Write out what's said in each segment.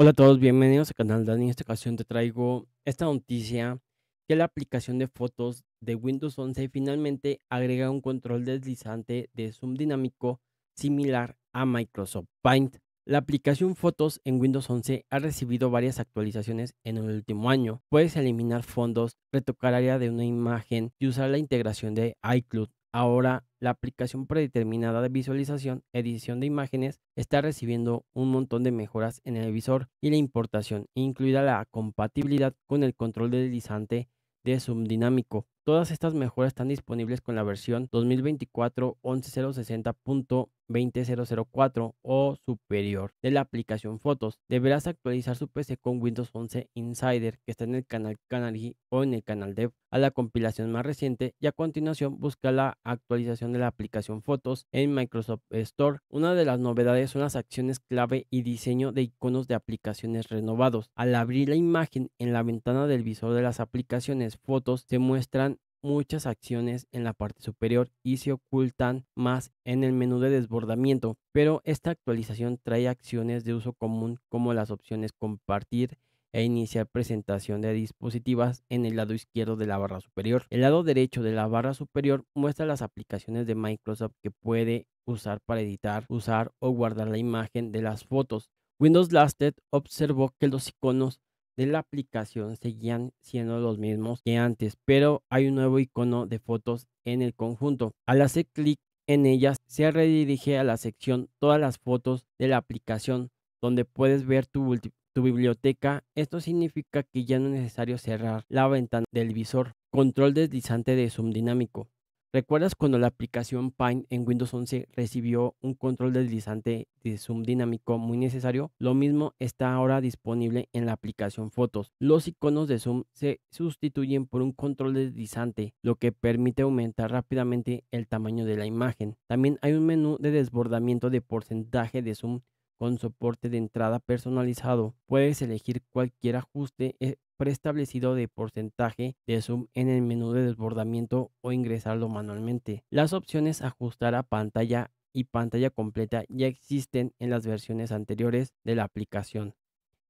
Hola a todos, bienvenidos al canal Dani. En esta ocasión te traigo esta noticia que la aplicación de fotos de Windows 11 finalmente agrega un control deslizante de zoom dinámico similar a Microsoft Paint. La aplicación Fotos en Windows 11 ha recibido varias actualizaciones en el último año. Puedes eliminar fondos, retocar área de una imagen y usar la integración de iCloud Ahora, la aplicación predeterminada de visualización, edición de imágenes, está recibiendo un montón de mejoras en el visor y la importación, incluida la compatibilidad con el control deslizante de zoom dinámico. Todas estas mejoras están disponibles con la versión 2024 11060.20004 o superior de la aplicación Fotos. Deberás actualizar su PC con Windows 11 Insider que está en el canal Canary o en el canal Dev a la compilación más reciente y a continuación busca la actualización de la aplicación Fotos en Microsoft Store. Una de las novedades son las acciones clave y diseño de iconos de aplicaciones renovados. Al abrir la imagen en la ventana del visor de las aplicaciones Fotos se muestran muchas acciones en la parte superior y se ocultan más en el menú de desbordamiento, pero esta actualización trae acciones de uso común como las opciones compartir e iniciar presentación de dispositivos en el lado izquierdo de la barra superior. El lado derecho de la barra superior muestra las aplicaciones de Microsoft que puede usar para editar, usar o guardar la imagen de las fotos. Windows Lasted observó que los iconos de la aplicación seguían siendo los mismos que antes, pero hay un nuevo icono de fotos en el conjunto. Al hacer clic en ellas, se redirige a la sección Todas las fotos de la aplicación, donde puedes ver tu, biblioteca. Esto significa que ya no es necesario cerrar la ventana del visor. Control deslizante de zoom dinámico. ¿Recuerdas cuando la aplicación Paint en Windows 11 recibió un control deslizante de zoom dinámico muy necesario? Lo mismo está ahora disponible en la aplicación Fotos. Los iconos de zoom se sustituyen por un control deslizante, lo que permite aumentar rápidamente el tamaño de la imagen. También hay un menú de desbordamiento de porcentaje de zoom con soporte de entrada personalizado. Puedes elegir cualquier ajuste eh, preestablecido de porcentaje de zoom en el menú de desbordamiento o ingresarlo manualmente. Las opciones ajustar a pantalla y pantalla completa ya existen en las versiones anteriores de la aplicación.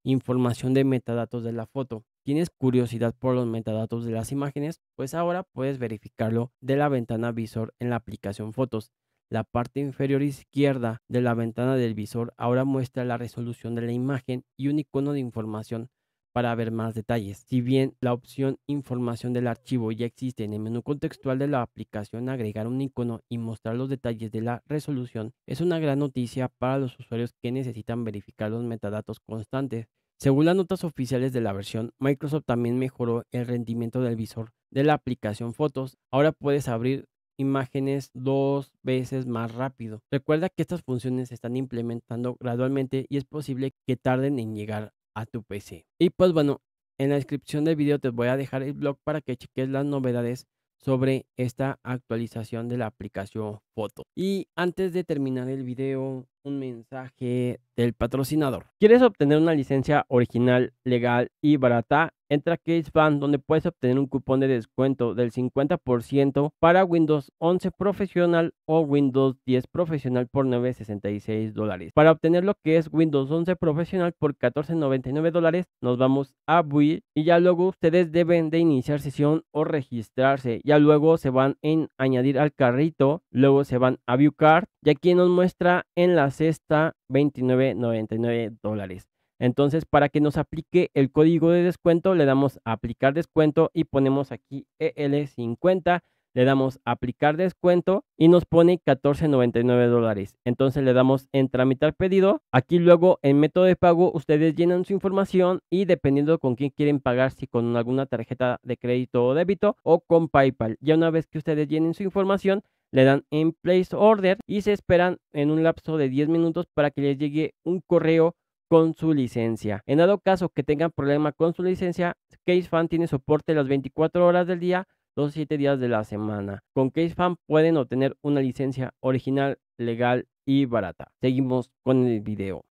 Información de metadatos de la foto. ¿Tienes curiosidad por los metadatos de las imágenes? Pues ahora puedes verificarlo de la ventana visor en la aplicación Fotos. La parte inferior izquierda de la ventana del visor ahora muestra la resolución de la imagen y un icono de información para ver más detalles. Si bien la opción información del archivo ya existe en el menú contextual de la aplicación, agregar un icono y mostrar los detalles de la resolución es una gran noticia para los usuarios que necesitan verificar los metadatos constantes. Según las notas oficiales de la versión, Microsoft también mejoró el rendimiento del visor de la aplicación Fotos. Ahora puedes abrir imágenes dos veces más rápido. Recuerda que estas funciones se están implementando gradualmente y es posible que tarden en llegar a tu PC. Y pues bueno, en la descripción del video te voy a dejar el blog para que cheques las novedades sobre esta actualización de la aplicación Foto. Y antes de terminar el video, un mensaje del patrocinador. ¿Quieres obtener una licencia original, legal y barata? Entra a CaseFan donde puedes obtener un cupón de descuento del 50% para Windows 11 Profesional o Windows 10 Profesional por 9.66 dólares. Para obtener lo que es Windows 11 Profesional por 14.99 dólares, nos vamos a Build y ya luego ustedes deben de iniciar sesión o registrarse. Ya luego se van en añadir al carrito, luego se van a View Card y aquí nos muestra en la cesta 29.99 dólares. Entonces, para que nos aplique el código de descuento, le damos aplicar descuento y ponemos aquí EL50, le damos aplicar descuento y nos pone 14.99 dólares. Entonces le damos en tramitar pedido. Aquí luego en método de pago ustedes llenan su información y dependiendo con quién quieren pagar, si con alguna tarjeta de crédito o débito o con PayPal. Ya una vez que ustedes llenen su información, le dan en place order y se esperan en un lapso de 10 minutos para que les llegue un correo con su licencia. En dado caso que tengan problema con su licencia, CaseFan tiene soporte las 24 horas del día, los 7 días de la semana. Con CaseFan pueden obtener una licencia original, legal y barata. Seguimos con el video.